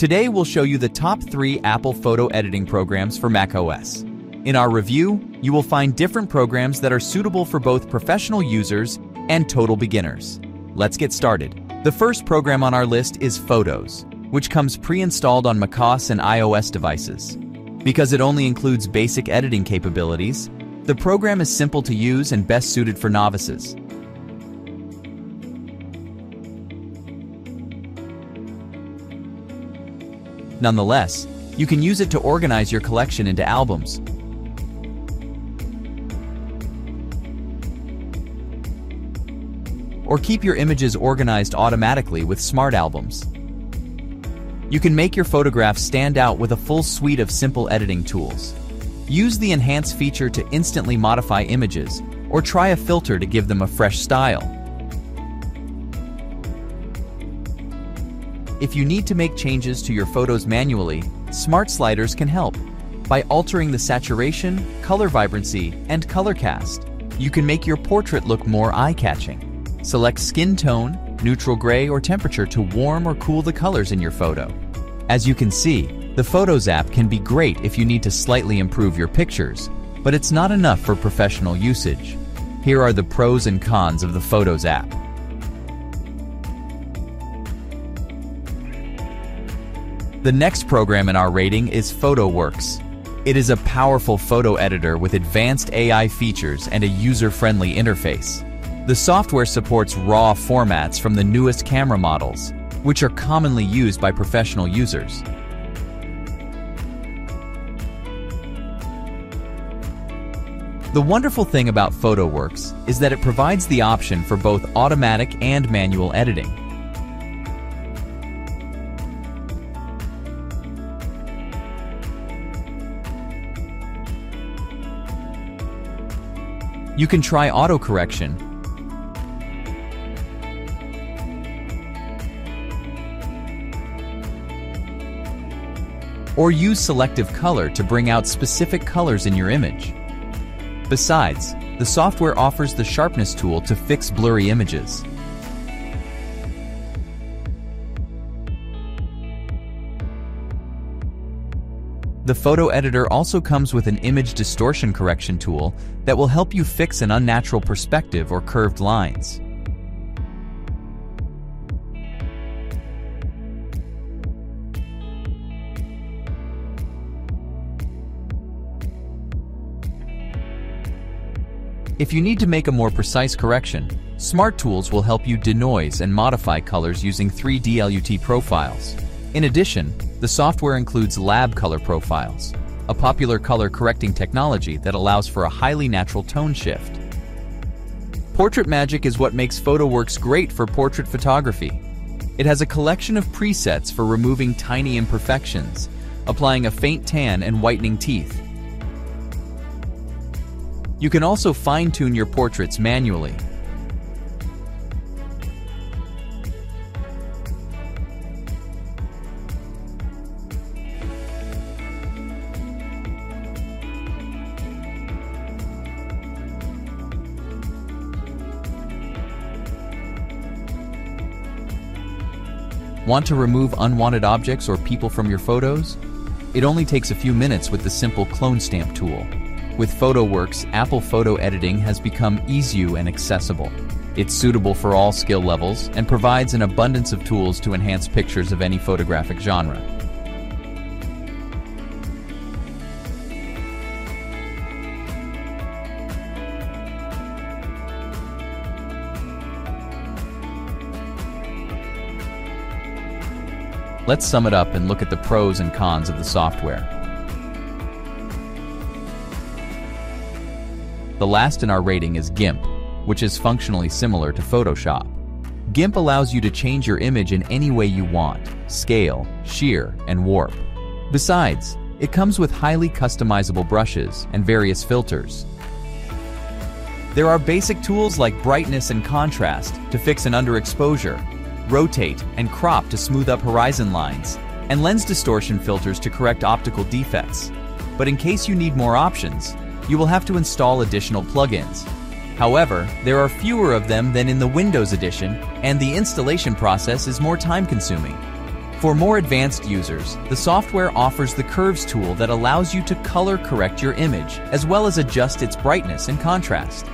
Today we'll show you the top three Apple photo editing programs for macOS. In our review, you will find different programs that are suitable for both professional users and total beginners. Let's get started. The first program on our list is Photos, which comes pre-installed on macOS and iOS devices. Because it only includes basic editing capabilities, the program is simple to use and best suited for novices. Nonetheless, you can use it to organize your collection into albums. Or keep your images organized automatically with smart albums. You can make your photographs stand out with a full suite of simple editing tools. Use the Enhance feature to instantly modify images, or try a filter to give them a fresh style. If you need to make changes to your photos manually, Smart Sliders can help. By altering the saturation, color vibrancy, and color cast, you can make your portrait look more eye-catching. Select skin tone, neutral gray, or temperature to warm or cool the colors in your photo. As you can see, the Photos app can be great if you need to slightly improve your pictures, but it's not enough for professional usage. Here are the pros and cons of the Photos app. The next program in our rating is PhotoWorks. It is a powerful photo editor with advanced AI features and a user-friendly interface. The software supports RAW formats from the newest camera models, which are commonly used by professional users. The wonderful thing about PhotoWorks is that it provides the option for both automatic and manual editing. You can try autocorrection or use selective color to bring out specific colors in your image. Besides, the software offers the sharpness tool to fix blurry images. The photo editor also comes with an image distortion correction tool that will help you fix an unnatural perspective or curved lines. If you need to make a more precise correction, Smart Tools will help you denoise and modify colors using 3D LUT profiles. In addition, the software includes lab color profiles, a popular color correcting technology that allows for a highly natural tone shift. Portrait Magic is what makes PhotoWorks great for portrait photography. It has a collection of presets for removing tiny imperfections, applying a faint tan and whitening teeth. You can also fine-tune your portraits manually, Want to remove unwanted objects or people from your photos? It only takes a few minutes with the simple Clone Stamp tool. With PhotoWorks, Apple Photo Editing has become easy and accessible. It's suitable for all skill levels and provides an abundance of tools to enhance pictures of any photographic genre. Let's sum it up and look at the pros and cons of the software. The last in our rating is GIMP, which is functionally similar to Photoshop. GIMP allows you to change your image in any way you want, scale, shear, and warp. Besides, it comes with highly customizable brushes and various filters. There are basic tools like brightness and contrast to fix an underexposure rotate, and crop to smooth up horizon lines, and lens distortion filters to correct optical defects. But in case you need more options, you will have to install additional plugins. However, there are fewer of them than in the Windows edition, and the installation process is more time consuming. For more advanced users, the software offers the Curves tool that allows you to color correct your image, as well as adjust its brightness and contrast.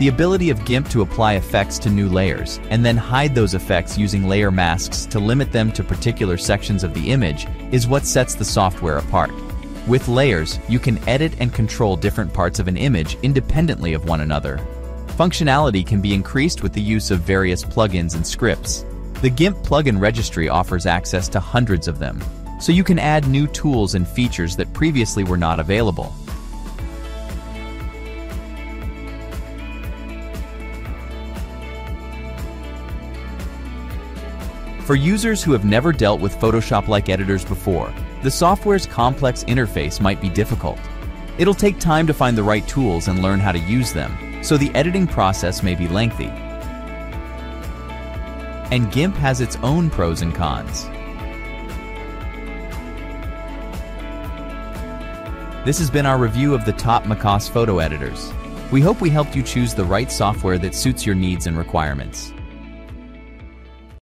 The ability of GIMP to apply effects to new layers, and then hide those effects using layer masks to limit them to particular sections of the image, is what sets the software apart. With layers, you can edit and control different parts of an image independently of one another. Functionality can be increased with the use of various plugins and scripts. The GIMP plugin registry offers access to hundreds of them, so you can add new tools and features that previously were not available. For users who have never dealt with Photoshop-like editors before, the software's complex interface might be difficult. It'll take time to find the right tools and learn how to use them, so the editing process may be lengthy. And GIMP has its own pros and cons. This has been our review of the top Macos photo editors. We hope we helped you choose the right software that suits your needs and requirements.